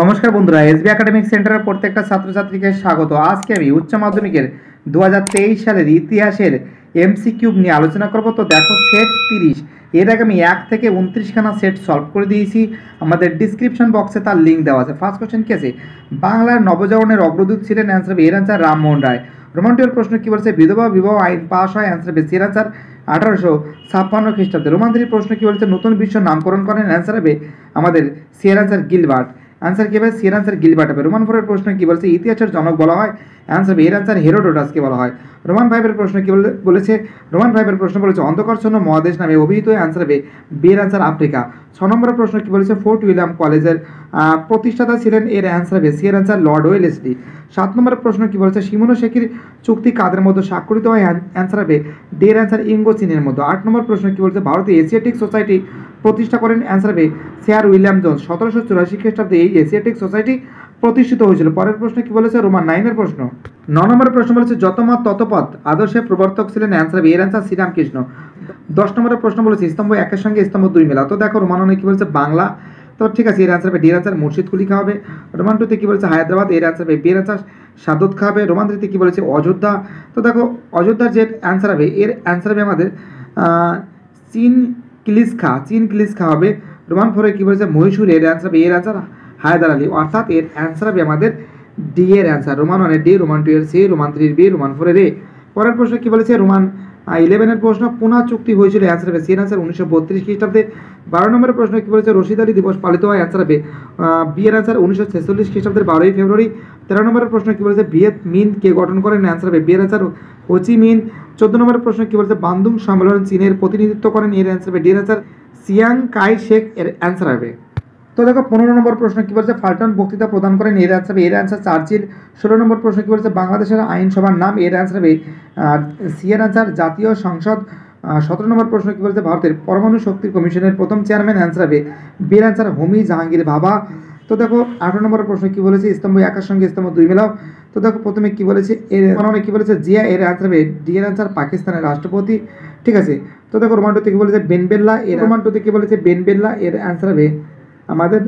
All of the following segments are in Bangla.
নমস্কার বন্ধুরা, এসবি একাডেমিক সেন্টারের প্রত্যেকটা ছাত্রছাত্রীকে স্বাগত। আজকে আমি উচ্চ মাধ্যমিকের দু হাজার তেইশ সালের ইতিহাসের এমসি কিউব নিয়ে আলোচনা করব। তো দেখো সেট তিরিশ। এর আগে আমি এক থেকে উনত্রিশখানা সেট সলভ করে দিয়েছি। আমাদের ডিসক্রিপশন বক্সে তার লিঙ্ক দেওয়া আছে। ফার্স্ট কোশ্চেন কি আছে? বাংলার নবজাগরণের অগ্রদূত ছিলেন অ্যান্সার এর অ্যান্সার রামমোহন রায়। রোমান্টিকের প্রশ্ন কী বলছে? বিধবা বিবাহ আইন পাশ হয় অ্যান্সার হবে এর অ্যান্সার আঠারোশো ছাপ্পান্ন খ্রিস্টাব্দে। রোমান্তির প্রশ্ন কী বলছে? নতুন বিশ্ব নামকরণ করেন অ্যান্সার হবে আমাদের সিয়ার অ্যান্সার গিলবার্ট। অ্যান্সার কি হবে সিয়ার অ্যান্সার গিলবার্ট হবে। রোমান ফোরের প্রশ্ন কি বলছে? ইতিহাসের জনক বলা হয়। অ্যান্সার হবে এর অ্যান্সার হেরোডোটাসকে বলা হয়। রোমান ফাইভের প্রশ্ন কি বলে- বলেছে? রোমান ফাইভের প্রশ্ন বলেছে অন্ধকারচ্ছন্ন মহাদেশ নামে অভিহিত অ্যান্সার হবে বের অ্যান্সার আফ্রিকা। ছ নম্বরের প্রশ্ন কি বলেছে? ফোর্ট উইলিয়াম কলেজের প্রতিষ্ঠাতা ছিলেন এর অ্যান্সার হবে সিয়ার অ্যান্সার লর্ড ওয়েলেসলি সাত নম্বরের প্রশ্ন কি বলেছে? সিমোনো শেখির চুক্তি কাদের মধ্যে স্বাক্ষরিত হয়? অ্যান্সার হবে ডের অ্যান্সার ইঙ্গো চীনের মধ্যে। আট নম্বর প্রশ্ন কি বলছে? ভারতীয় এশিয়াটিক সোসাইটি প্রতিষ্ঠা করেন অ্যান্সার হবে স্যার উইলিয়াম জোন্স। সতেরোশো চুরাশি খ্রিস্টাব্দে এই এশিয়াটিক সোসাইটি প্রতিষ্ঠিত হয়েছিল। পরের প্রশ্ন কি বলেছে? রোমান নাইনের প্রশ্ন। ন নম্বরের প্রশ্ন বলেছে যত মত তত পথ আদর্শের প্রবর্তক ছিলেন অ্যান্সার এর অ্যান্সার শ্রীরামকৃষ্ণ দশ নম্বরের প্রশ্ন বলেছে, স্তম্ভ একের সঙ্গে স্তম্ভ দুই মেলা। তো দেখো, রোমান অনেক কি বলছে? বাংলা। তো ঠিক আছে, এর অ্যান্সার হবে ডির অ্যান্সার মুর্শিদ কুলি খাওয়াবে। রোমান টুতে কি বলেছে? হায়দ্রাবাদ। এর অ্যান্সার হবে বিয়ের অ্যান্সার সাদত খাওয়াবে। রোমান থ্রিতে কি বলেছে? অযোধ্যা। তো দেখো, অযোধ্যার যে অ্যান্সার হবে এর অ্যান্সার হবে আমাদের চীন ক্লিস খা চীন ক্লিস খা হবে। রোমান ফোরে কী বলেছে? মহীশূর এর অ্যান্সার হবে, এর অ্যান্সার হায়দার আলী। অর্থাৎ এর অ্যান্সার হবে আমাদের ডি এর অ্যান্সার রোমান ওয়ানের ডি, রোমান টু এর সি, রোমান থ্রির বি, রোমান ফোরের এ। পরের প্রশ্ন কী বলেছে? রোমান ইলেভেনের প্রশ্ন, পুনা চুক্তি হয়েছিল অ্যান্সার হবে সি এর অ্যান্সার উনিশশো বত্রিশ খ্রিস্টাব্দে। বারো নম্বরের প্রশ্ন কী বলেছে? রশিদ আলী দিবস পালিত হয় অ্যান্সার হবে বি এর অ্যান্সার উনিশশো ছেচল্লিশ খ্রিস্টাব্দের বারোই ফেব্রুয়ারি। তেরো নম্বরের প্রশ্ন কী বলেছে? ভিয়েত মিন কে গঠন করেন অ্যান্সার হবে, বি এর অ্যান্সার হোচি মিন। চোদ্দ নম্বর প্রশ্ন কি বলছে? বান্দুং সম্মেলন চীনের প্রতিনিধিত্ব করেন এর অ্যান্সার হবে। অ্যান্সার সিয়াং কাই শেখ এর অ্যান্সার হবে। তো দেখো, পনেরো নম্বর প্রশ্ন কি বলছে? ফাল্টন বক্তৃতা প্রদান করেন, এর অ্যান্সার এর অ্যান্সার চার্চিল। ষোলো নম্বর প্রশ্ন কি বলছে? বাংলাদেশের আইনসভার নাম, এর অ্যান্সার হবে সি অ্যান্সার জাতীয় সংসদ। সতেরো নম্বর প্রশ্ন কি বলছে? ভারতের পরমাণু শক্তি কমিশনের প্রথম চেয়ারম্যান অ্যান্সার হবে। বি অ্যান্সার হোমি জাহাঙ্গীর ভাবা তো দেখো আঠারো নম্বর প্রশ্ন কি বলেছে? স্তম্ভ একার সঙ্গে স্তম্ভ দুই মেলাও। তো দেখো প্রথমে কি বলেছে? এর মানে কি বলেছে? জিয়া এর অ্যান্সার হবে ডি এর অ্যান্সার পাকিস্তানের রাষ্ট্রপতি। ঠিক আছে? তো দেখো রোমান্টোতে কি বলেছে? বেনবেল্লা এর রোমান্টোতে কি বলেছে? বেনবেল্লা এর অ্যান্সার হবে আমাদের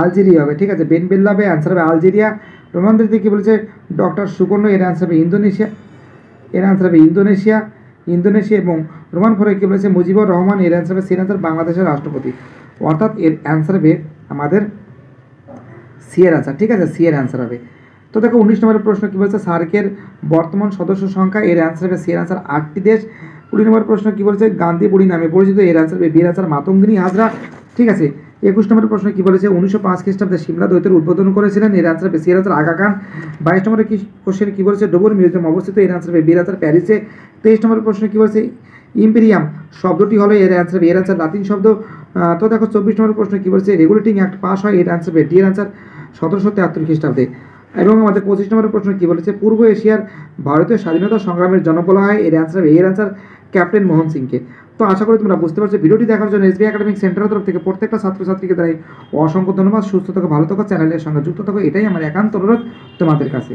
আলজেরিয়া হবে। ঠিক আছে? বেনবেল্লা হবে অ্যান্সার হবে আলজেরিয়া। রোমান্দ্রিতে কী বলেছে? ডক্টর সুকর্ণ এর অ্যান্সার হবে ইন্দোনেশিয়া। এর অ্যান্সার হবে ইন্দোনেশিয়া। ইন্দোনেশিয়া এবং রোমান ফরে কি বলেছে? মুজিবুর রহমান এর অ্যান্সার হবে সের অ্যান্সার বাংলাদেশের রাষ্ট্রপতি। অর্থাৎ এর অ্যান্সার হবে আমাদের সি এর অ্যান্সার ঠিক আছে? সি এর অ্যান্সার হবে। তো দেখো, উনিশ নম্বরের প্রশ্ন কী বলছে? সার্কের বর্তমান সদস্য সংখ্যা, এর অ্যান্সার হবে সি এর অ্যান্সার আটটি দেশ। কুড়ি নম্বর প্রশ্ন কী বলছে? গান্ধী বুড়ি নামে পরিচিত, এর অ্যান্সার হবে বি এর অ্যান্সার মাতঙ্গিনী হাজরা। ঠিক আছে? একুশ নম্বরের প্রশ্ন কী বলেছে? উনিশশো পাঁচ খ্রিস্টাব্দে সিমলা দ্বৈতের উদ্বোধন করেছিলেন, এর অ্যান্সার হবে সি এর অ্যান্সার আগা খান বাইশ নম্বরের কোশ্চেন কী বলেছে? ডোবর মিউজিয়াম অবস্থিত, এর অ্যান্সার হবে বি এর প্যারিসে তেইশ নম্বরের প্রশ্ন কী বলেছে? ইম্পেরিয়াম শব্দটি হলো এর অ্যান্সার এর অ্যান্সার লাতিন শব্দ। তো দেখো, চব্বিশ নম্বর প্রশ্ন কী বলছে? রেগুলেটিং অ্যাক্ট পাস হয়, এর অ্যান্সার ডি এর অ্যান্সার সতেরোশো তেহাত্তর খ্রিস্টাব্দে। এবং আমাদের পঁচিশ নম্বরের প্রশ্ন কী বলেছে? পূর্ব এশিয়ার ভারতীয় স্বাধীনতা সংগ্রামের জনক বলা হয় এর অ্যান্সার এর অ্যান্সার ক্যাপ্টেন মোহন সিংকে। তো আশা করি তোমরা বুঝতে পারছ, ভিডিওটি দেখার জন্য এসবি একাডেমিক সেন্টারের তরফ থেকে প্রত্যেকটা ছাত্রছাত্রীকে তাই অসংখ্য ধন্যবাদ। সুস্থ থাকো, ভালো থাকো, চ্যানেলের সঙ্গে যুক্ত থাকো, এটাই আমার একান্ত অনুরোধ তোমাদের কাছে।